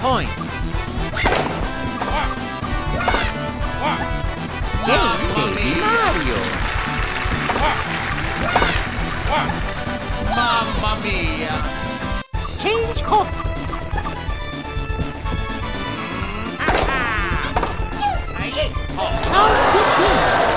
point. Baby Mario! Mamma mia! Change court! Good game!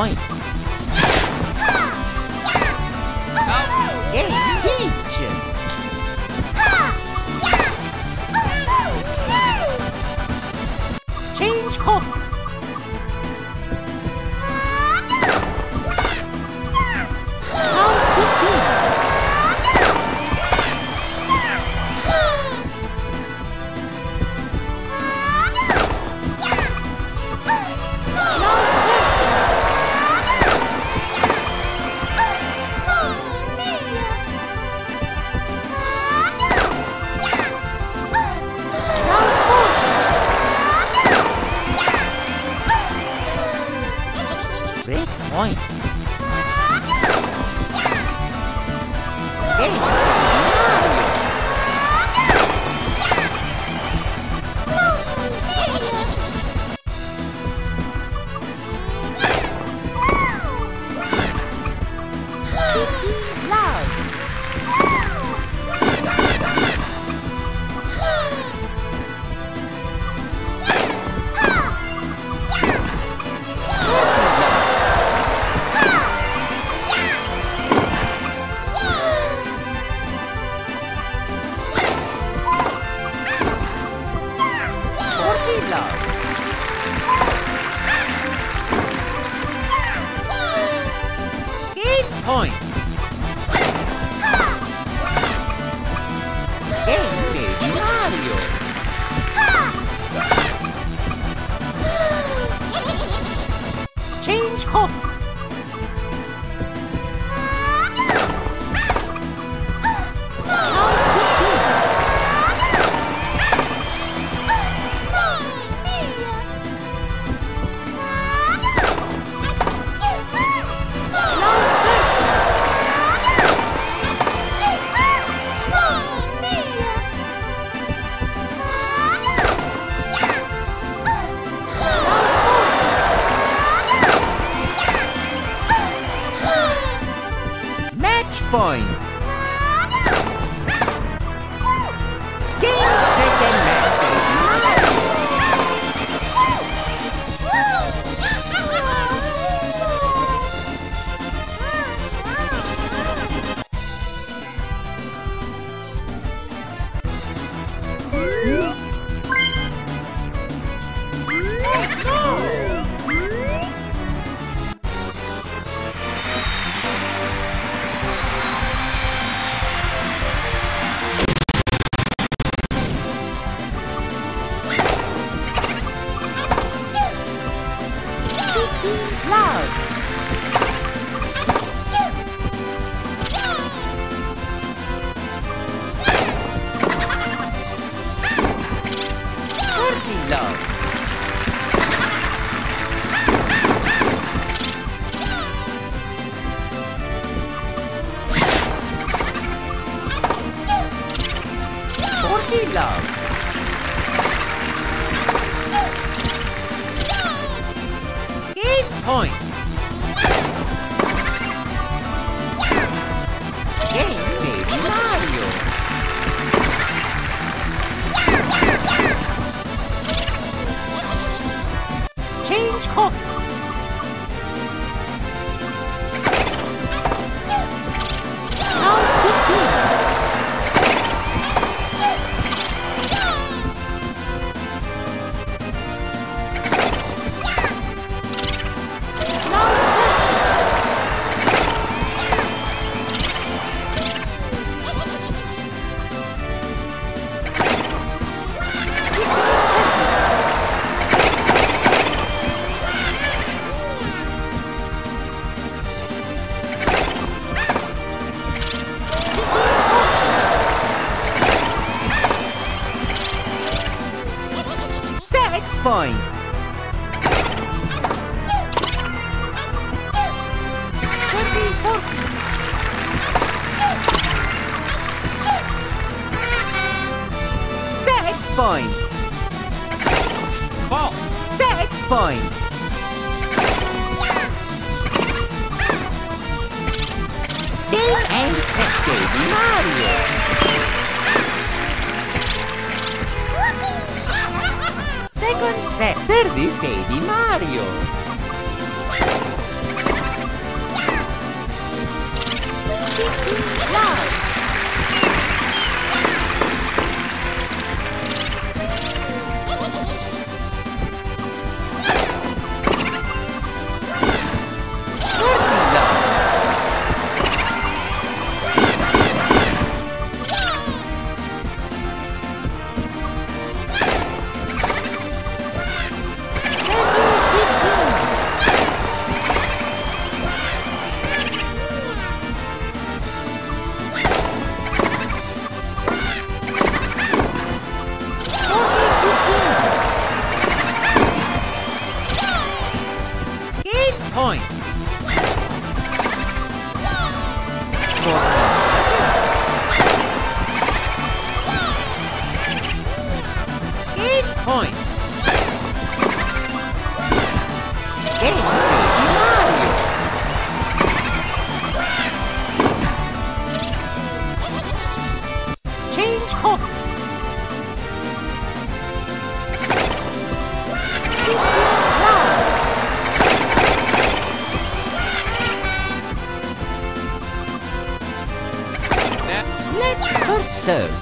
point. è il sette di Mario! Second set, ser di Mario! Love! Point. Eight point. Game served.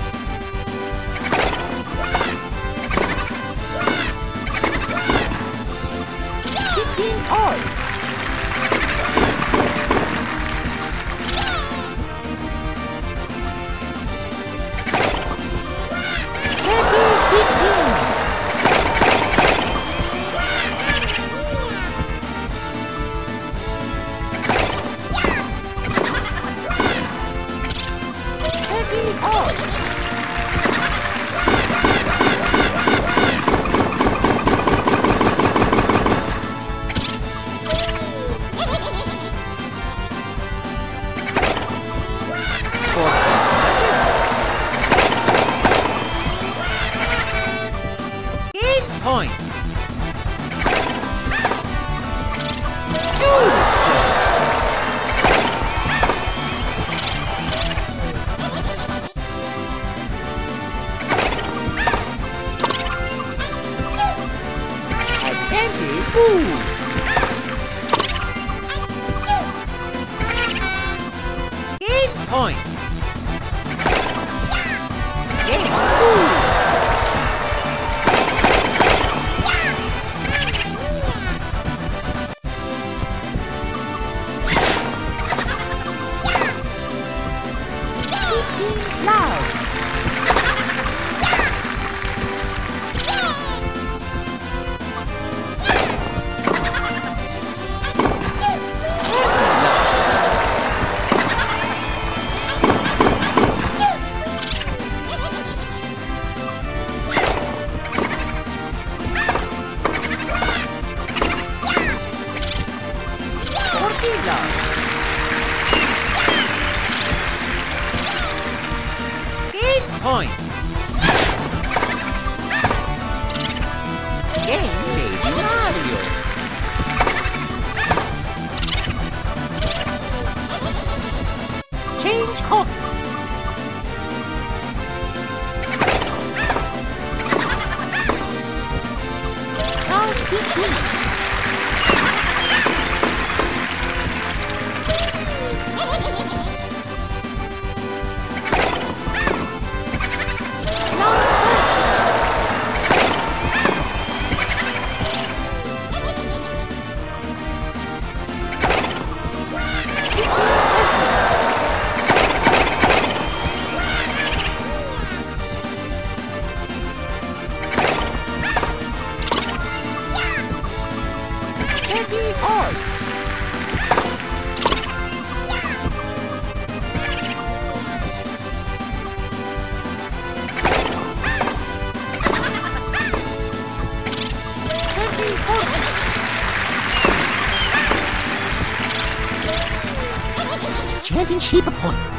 Hard. Championship point.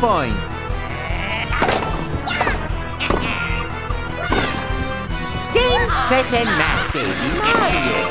fine. Game, set, and match, baby Mario.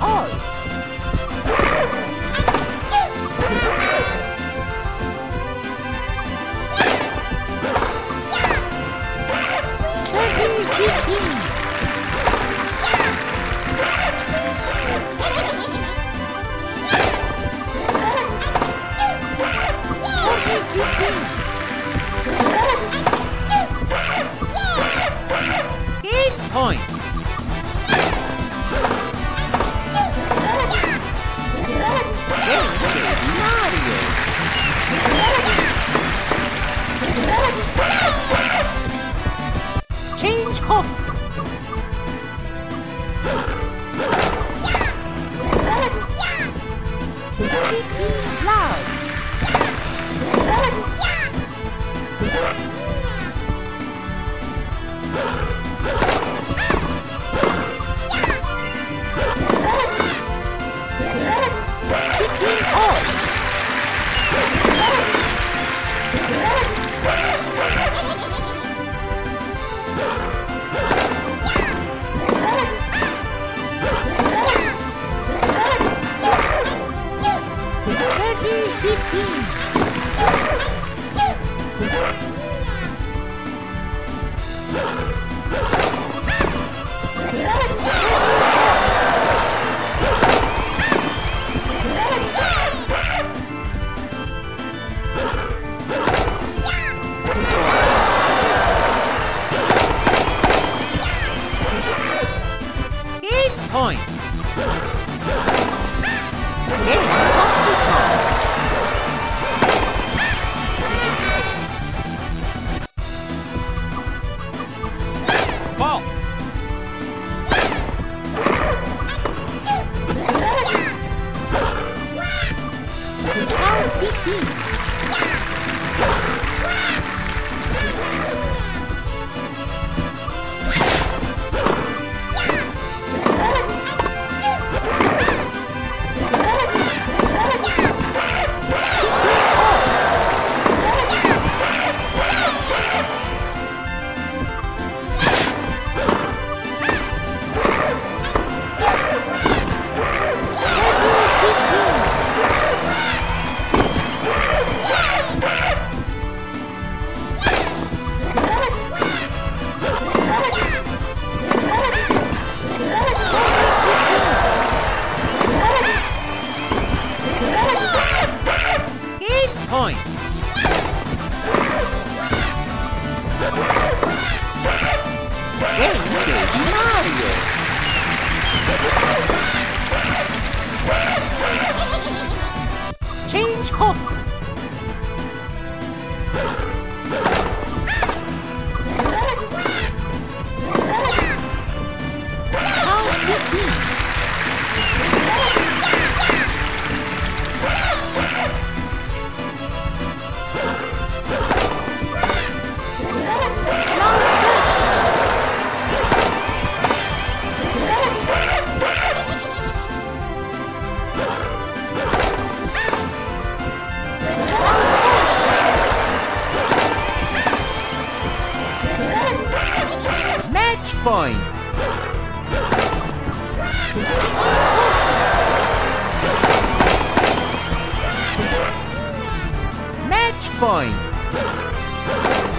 all. point. Change corporate! Point.